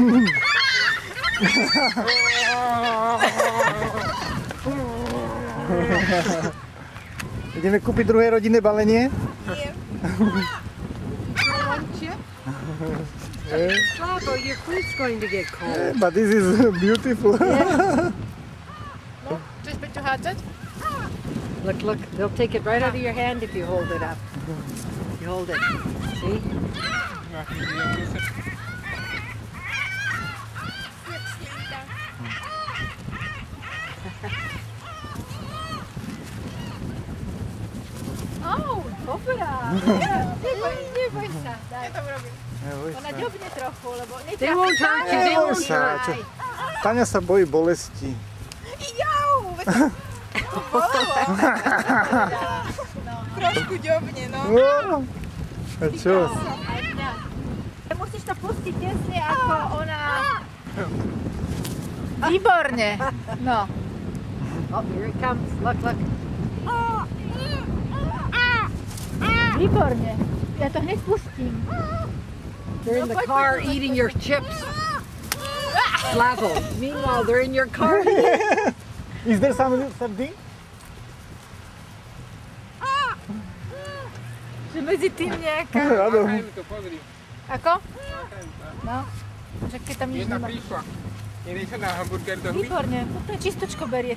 Mm-hmm. Ideme kúpiť druhé rodinné balenie? Nie. Eh, Slavo, your food's going to get cold. But this is beautiful. No, chceš Peťo hádzať? Look, look, they'll take it right out of your hand if you hold it up. You hold it. See? Au, dobrá. Neboj, neboj sa. Daj. Ja to robím. Neboj Ona ďobne trochu, lebo. They Neboj sa. Čo? Tania sa bojí bolesti. Jau! Trošku ďobne, no. A čo? Musíš to pustiť tesne ako ona. Výborne. No. Oh, here it comes. Look, look. Výborne. Ja to hneď pustím. They're in the car eating your chips. Slavo. Meanwhile, they're in your car. Is there some, something? Že medzi tým nejaká... Áno. to. Ako? No. Že keď tam nič Jedna nemá. prišla. Sa na hamburger dohli. Výborne. Toto je čistočko berie.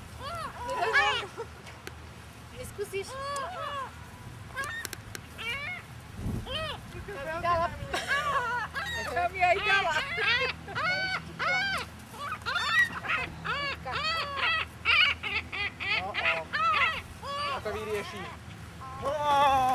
minha aí tá lá. Oh, oh.